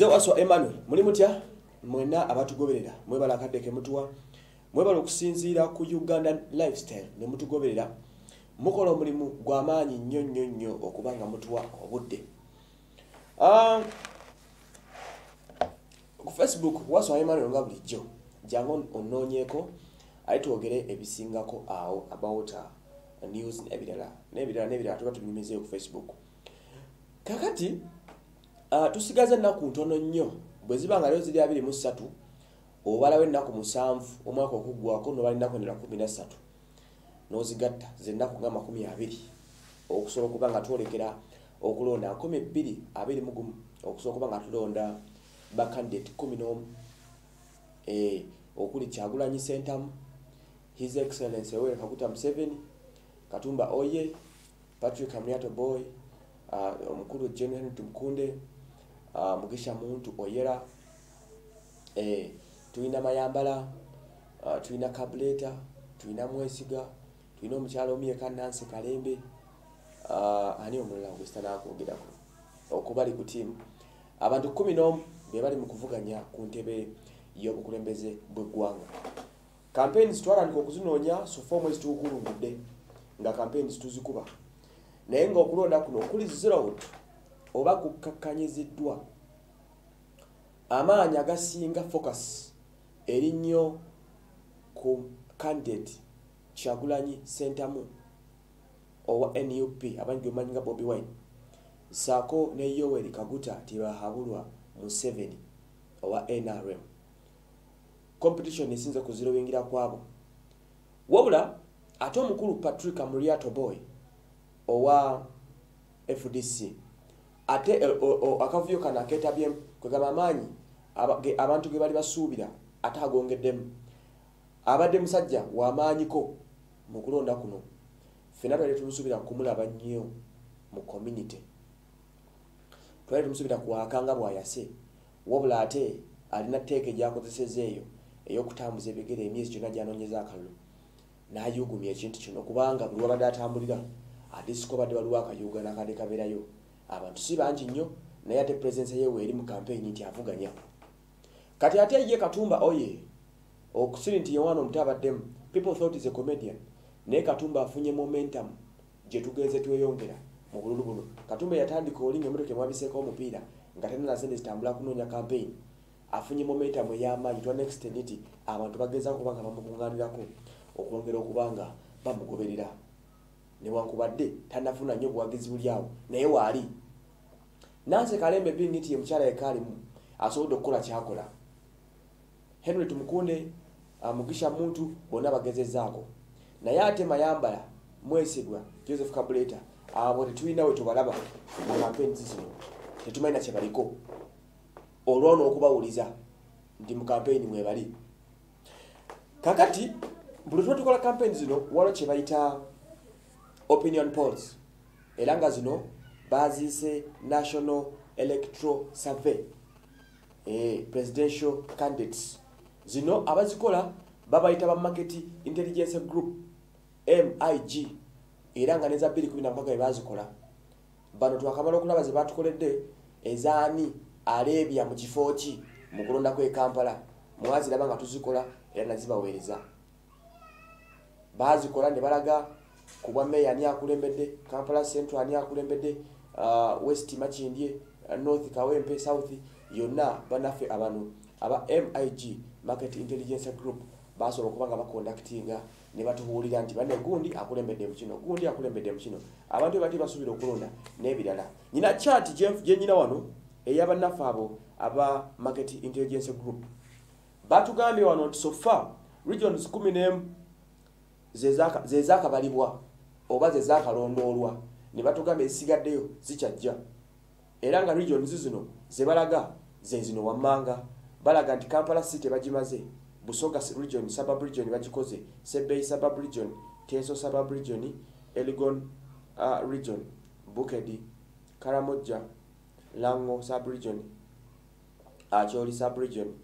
nze waswa emmanuel muli mutya? Mwena abatugoberera mwebala akadde kemutuwa mwebala okusinziira ku uganda lifestyle ne mutugoberera. Mukola omulimu gw'amaanyi nnyo nnyo nnyo okuba nga mutuwa obudde. Ah, ku facebook waswa emmanuel nga bulijjo. Jangu onoonyeeko ate twogere ebisingako awo about uh, news n'ebirala n'ebirala n'ebirala tuba tubinyumizeeyo ku facebook. Kakati tusigaza ennaku ntono nnyo. Bwe ziba nga leo ziri abiri mu ssatu obalawo ennaku musanvu omwaka okuggwako nobala ennaku endala kumi na ssatu. N'ozigatta zennaku nga makumi abiri. Okusobola okuba nga twolekera okulonda nkumi ebbiri abiri mu gumu okusobola okuba nga tulonda bakandidate kumi n'omu. Eh, okuli kyagulanyi sentamu his excellence oweri kaguta museveni katumba oye patrick amriato boy uh, omukulu general tumukunde uh, mugisha muntu oyera. Eh, tulina mayambala uh, tulina kabuleta tulina mwesiga tulina omukyalo omuyeka nansi kalembe. Uh, ani omulala gwesitanakwogerako okubali ku tiimu abantu kumi n'omu be bali mu kuvuganya ku ntebe y'obukulembeze bw'eggwanga. Campaigns twatandika okuzinoonya sofa omwezi tugukulungudde nga campaigns tuzikuba naye ngaokulonda kuno okuli zeroed oba kukakkanyiziddwa amaanyi agasinga focus eri nnyo ku candidate kyagulanyi sentamu owa nup abangi gemanyi nga bobi wine saako ne yoweri kaguta tebahabulwa museveni owa nrm competition esinze kuzirowingira kwabo. Wabula ate omukulu patrick amuriato boy owa fdc ate e, akavuyo kano aketabyemu kwegamba amaanyi abantu ge bali basuubira ate agongeddemu abadde musajja wamaanyiko mu kulonda kuno fena twali tumusuubira kumulaba nnyo mu community. Twali tumusuubira kuwakanga bwayase wabula ate alina teeka egyakozeseza eyo ey'okutambuza ebigere emyezi gyonna gyanoonyeza akalulu. N'ayugumya ekintu kino kubanga buli wabadde atambulira adisiko badde waliwo akayuga nakadde kabeerayo abantu si bangi nnyo naye ate puresensi yewe eri mu kampeyini nti avuganya. Kati ate ye katumba oye okusiri nti yowaana omuti abaddemu people thought is a comedian. Naye katumba afunye momentum gye tugenze tweyongera mu bululu buno. Katumba yatandika oli ngaemotoka emwabiseeko omupiira nga tena nasente zitambula kunoonya campaign. Afunye momentum ey'amaanyi twa next niti abantu bagezaako kuba nga bamukuŋŋaanirako okwongera okuba nga bamugoberera. Newankubadde tanafuna nnyo obuwagizi buli awo naye waali nanse kalembe bing nti ye mukyala yekaalimu asobodde okukola kyakola. Henry tumukunde mugisha muntu bonna bagezezaako. Naye ate mayambala mwesigwa joseph kabuleta abo tetulina we tubalaba mu kampeeni zino tetumanyi na kyebaliko olwono okubawuliza nti mu kampeeni mwebali kakati buli tuba tukola kampeeni zino waliwo kye bayita opinion polls. Era nga zino baziise national electoral survey eh, presidential candidates. Zino abazikola babayita ba market intelligence group mig era nga neza 216 bebazikola bano twakamala okulaba ze batukoledde ezaani aleebya mu kifo ki mu kulonda kwe kampala. Mwaziraba nga tuzikola era nazibaweereza bazikola ne balaga ku bwa meya ani akulembedde kampala central ani akulembedde uh, west makindye uh, north kawempe south yonna banaffe abano aba mig market intelligence group basobola okuba nga bakondaktinga ne batubuulira nti banne gundi akulembedde mukino gundi akulembedde mukino abantu bati basuubira okulonda n'ebirala. Nyina chat gye nyina wano eyabannaffe abo aba market intelligence group. Batugambye wano nti sofa regions kumi n'emu zezakabalibwa oba zezakalondoolwa ne batugamba ezisigaddeyo zikyajja. Era nga regions zino zebalaga zenzino wammanga. Balaga nti kampala city bagimaze busoga region suburb region bagikoze sebei suburb region teso suburb region elgon uh, region bukedi karamoja lango sub region acholi sub region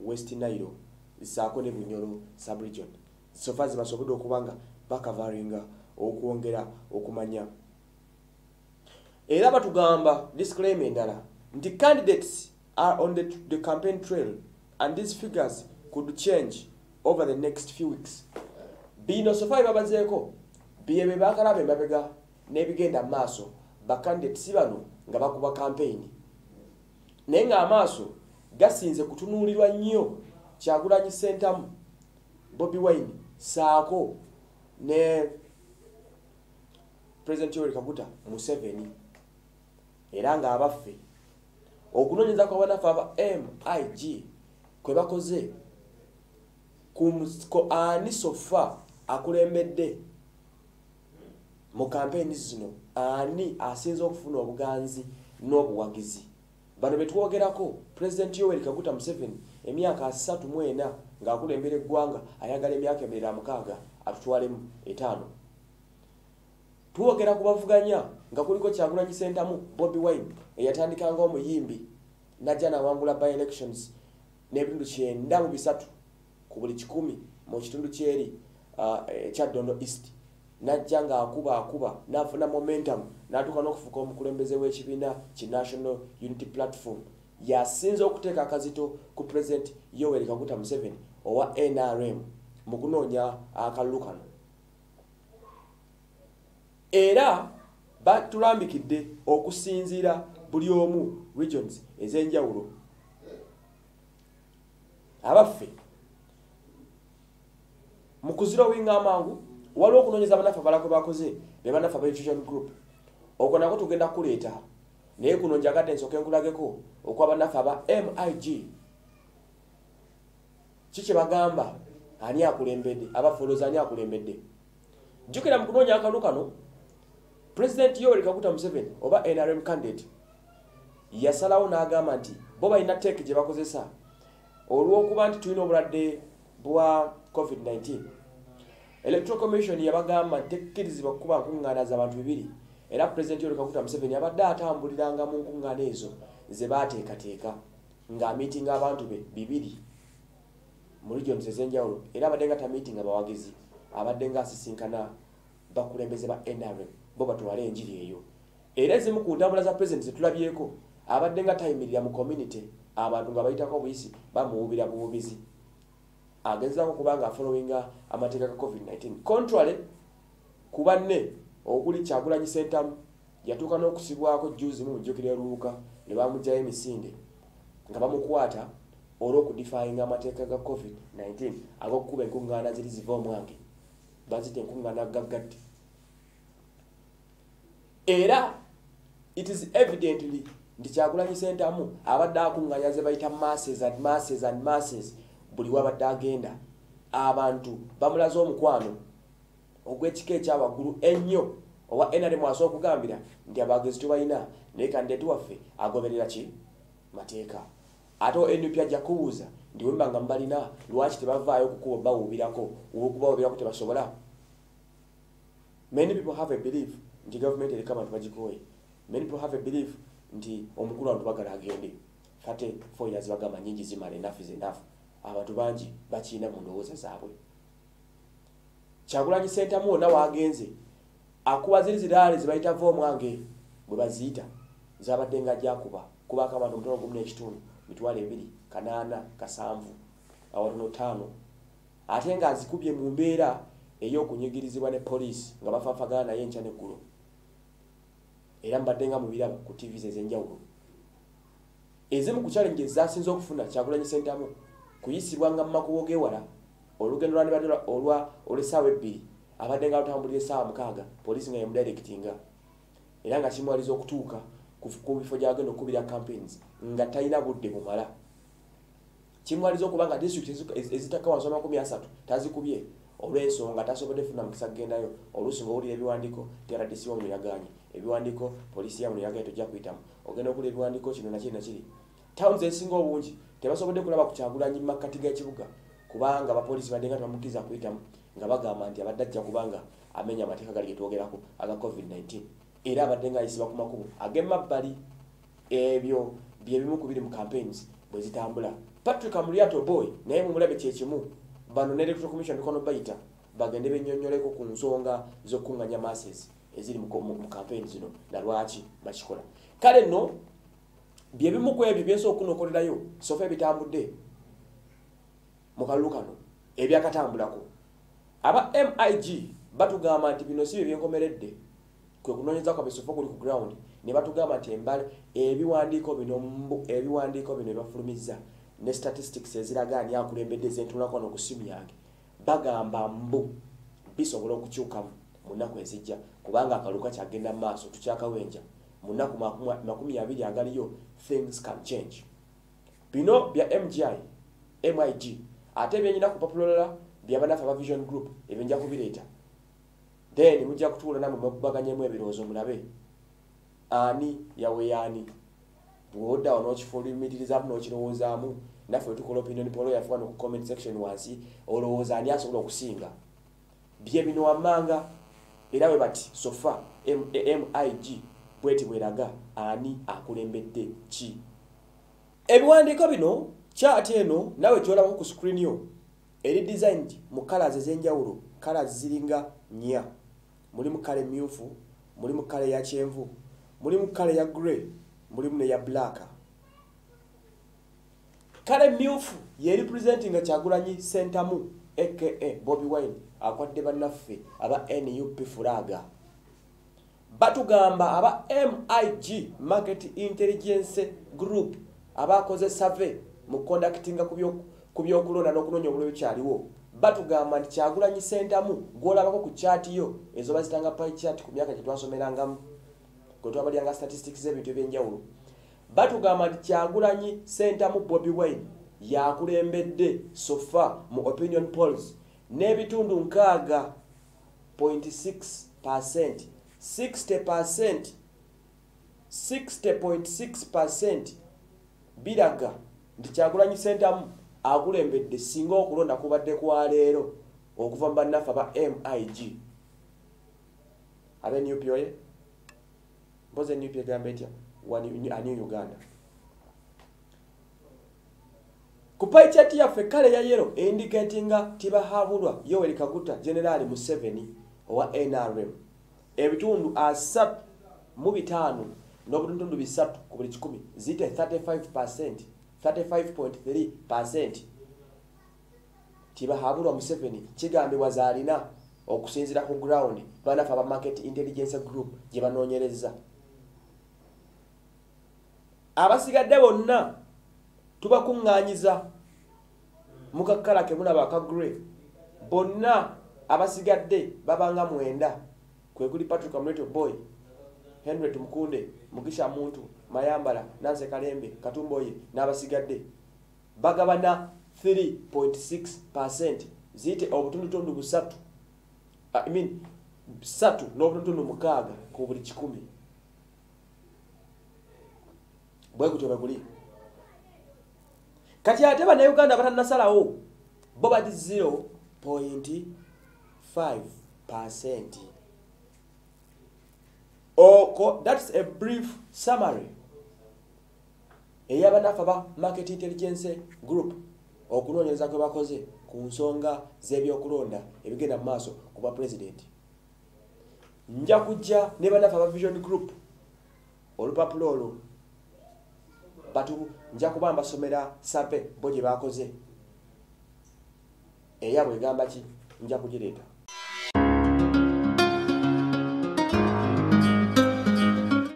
west nairo zisaako ne bunyolo sub region. Sofa zibasobodde okuba nga bakavaringa okwongera okumanya era batugamba disclaim endala nti candidates are on the, the campaign trail and these figures could change over the next few weeks. Bino sofa bebabazeeko bye be bakalaba emabega n'ebigenda mu maaso bakandidate si bano nga bakuba kampeyini naye ng'amaaso gasinze kutunuulirwa nnyo kyagulanyi sentamu bobi wine saako ne president yoweri kaguta museveni era ng'abaffe okunoonyeza kwabanafe aba mig kwe bakoze ani sofa akulembedde mu kampeyini zino ani asinza okufuna obuganzi n'obuwagizi. Bano betwogerako pulezidenti yoweri kaguta museveni emyaka asatu mu ena ng'akulembera eggwanga ayagala emyaka emirira mukaaga atutwalemu etaano. Twogera ku bavuganya nga kuliko kyagulanyi sentamu bobi wine eyatandika nga omuyimbi najja nawangula by elections n'ebitundu kyenda mu bisatu ku buli kikumi mu kitundu kyeri ekya uh, dondo east. Najja ng'akuba akuba n'afuna momentum n'atuuka n'okufuuka omukulembeze w'ekibiina ki national unity platform. Yasinza okuteeka akazito ku president yoweri kaguta museveni owa nrm mu kunoonya akalulu kano. Era batulambikidde okusinziira buli omu regions ez'enjawulo. Abaffe mu kuzira owinga amangu waliwo okunoonyeza abanafu abalala kwe bakoze be banafu abafusion group. Okwo nako tugenda kuleeta naye kuno njagadde ensooka enkulageko okwabanafu aba mig ki kye bagamba? Ani akulembedde? Abafolozi ani akulembedde? Jjukira mu kunoonya akalu kano pulezidenti yoweri kaguta museveni oba nrm candidate yasalawo n'agamba nti bo balina teeki gye bakozesa olw'okuba nti tulina obulwadde bwa covid-19 electoral commission yabagamba nti tekkirizibwa kukuba nkuŋŋaana z'abantu bibiri era pulezidenti yoweri kaguta museveni abadde atambuliranga mu nkuŋŋaana ezo ze baateekateeka ng'amiitinga abantu be bibiri mu regions ez'enjawulo era abadde nga tamiitinga bawagizi abadde nga asisinkana bakulembeze ba nrm bo batwale enjiri eyo. Era ezimu ku ntambula za president zetulabyeko abadde nga tayimirira mu community abantu nga bayitako obuyisi bamuwubira buwubizi. Agezaako kuba nga afollowinga amateeka ga covid-19 contrary ku banne okuli kyagulanyi sentamu yatuuka n'okusibwako juzi mu mujjukiro eruuka ne bamugjayo emisinde nga bamukwata olw'okudifayinga amateeka ga covid-19 ag'okukuba enkuŋŋaana ziri ziva omwange. Bazita enkuŋŋaana gaggadde era it is evidently nti kyagulanyi sentamu abadde akuŋŋanya ze bayita masses and masses and masses buli wabadde agenda abantu bamulaze omukwano ogw'ekika ekyawaggulu ennyo owa nrm asobola okugambira nti abagezi tubalina naye kandidati waffe agoberera ki? Mateeka. Ate nup ajja kubuuza nti wemba nga mubalina lwaki tebavaayo okukuba bawubirako okubawubirako tebasobola? Many people have a belief nti gavumenti eriko abantu bagikoye. Many people have a belief nti omukulu abantu bagala agende. Kate years bagamba nyingi zimala enough is enough. Abantu bangi bakiina mu ndowooza zaabwe. Kyagulanyi sentamu wonna waagenze akuba ziri ziraale zebayitava omwange bwe baziyita zabadde nga jakuba kubako abantu omutono gumu n'ekitundu mitwalo ebiri kanaana kasanvu awatono taano ate ng'azikubye mu mbeera ey'okunyigirizibwa ne poliisi nga bafaafagana naye enkya neggulo era mbadde nga mubiraba ku tvs ez'enjawulo. Ezimu ku challenges zasinze okufuna kyagulanyi sentamu kuyisibwa nga mumakubo g'ewala olugendo lwandibadde olwa olw'essaawa ebbiri abadde nga lutambulira essaawa mukaaga poliisi nga yemudirectinga era nga kimwaliza okutuuka ku bifo gyagenda okukubira campaigns nga talina budde bumala. Kimwaliza okuba nga district ezitaka wansi amakumi asatu tazikubye olw'ensonga tasobodde funa mukisa kugendayo oluusi ngaowulira ebiwandiiko trdc wamuno yaganye ebiwandiiko polisi yamuno yagaye tojja kuyitamu. Ogenda okulira ebiwandiiko kino nakiri nakiri towns ezisinga obungi tebasobodde kulaba ku kyagulanyi mumakkati g'ekibuga kubanga abapoliisi badde nga tebamukkiriza kuyitamu nga bagamba nti abadde ajja kubanga amenya amateeka gali getwogerako aga covid-19 era abadde nga ayisibwa ku makubo ag'emabbali ebyo byebimu ku biri mu campaigns bwe zitambula. Patrick amulyato boy naye mumulabe kyekimu bano ne electoral commission kono bayita bagende benyonyoleko ku nsonga z'okukuŋŋanya masses eziri mu campaign zino nalwaki bakikola. Kale nno byebimu ku ebyo byensobola okunokolerayo sofa ebitambudde mu kalulu kano ebyakatambulako. Aba mig batugamba nti bino si bye byenkomeredde. Kwe kunoonyeza kwabwe sofa kuli ku ground ne batugamba nti embala ebiwandiiko bino ebiwandiiko bino ebafulumizza ne statistics eziraga ani akulembedde zentunulako wano ku simu yange bagamba mbu bisobola okukyukamu mu nnaku ezijja kubanga akaluka kyagenda mu maaso tukyakawenja. Mu nnaku makumi abiri agaliyo things can change. Bino bya mgi mig ate ebyenyina ku papulolala byabanafe aba vision group ebyo nja kubireeta. Then mujja kutuula namwe mwakubaganyemu ebirowoozo mulabe. Ani yaweyaani bwoddawo n'okifulumitirizamu n'okirowoozaamu naffe wetukola opinion polo yafuba noku comment section wansi olowooza ani asobola okusinga bye bino wammanga era bwe bati sofa mig bweti bweraga ani akulembedde ki ebiwandiiko bino kyati eno nawe kyolabako ku screen yo. Eri designed mu colors ez'enjawulo colors ziringa nnya mulimu kale myufu mulimu kale ya kyenvu mulimu kale ya grey mulimu neya black. Kale myufu ye representinga kyagulanyi sentamu aka bobi wine akwadde bannaffe aba nup fulaga. Batugamba aba mig market intelligence group abakoze save mu conductinga ku byokulonda n'okunoonya obulwe bikyaliwo batugamba nti kyagulanyi sentamu gwolabako ku kyati yo ezo bazitanga pichat ku myaka gyetwasomerangamu kwetwabalyanga statistics z'ebintu ebyenjawulo. Batugamba nti kyagulanyi sentamu bobi wine yakulembedde sofa mu opinion polls n'ebitundu nkaaga 0.6 60 60.6 biraga nti kyagulanyi sentamu akulembedde singa okulonda kubadde kwaleero okuva mu bannaffe aba mig abenup oye mpozi enup egamba etya ani uganda? Ku paichati yaffe kale ya yero eindicatinga tibahabulwa yoweri kaguta generali museveni owa nrm ebitundu asatu mu bitaano n'obutundu bisatu ku buli kikumi zite 35 35.3 tibahabulwa museveni kigambibwa zaalina okusinzira ku ground banafe aba market intelligence group gye banoonyereza abasigadde bonna tubakuŋŋaanyiza. Mu kakala ke mulaba akagre bonna abasigadde babanga mwenda. Kwe kuli patrick amreto boy henret mukunde mugisha muntu mayambala nanse kalembe katumboye n'abasigadde. Bagabana 3.6 ziyite obutundutundu busatu I mean, satu n'obutundutundu mukaaga ku buli kikumi bwe gutyo bwe guli. Kati ate bannayuganda batannasalawo bo bati 0.5 percent. Oko thats a brief summary eyabanafe aba market intelligence group okunoonyereza kwe bakoze ku nsonga z'ebyokulonda ebigenda mu maaso ku bwa pulezidenti nja kujja ne banafe aba vision group olupapula olwo batu nja kuba mbasomera sape bo gye bakoze. Eyabwe egamba ki? Nja kugireeta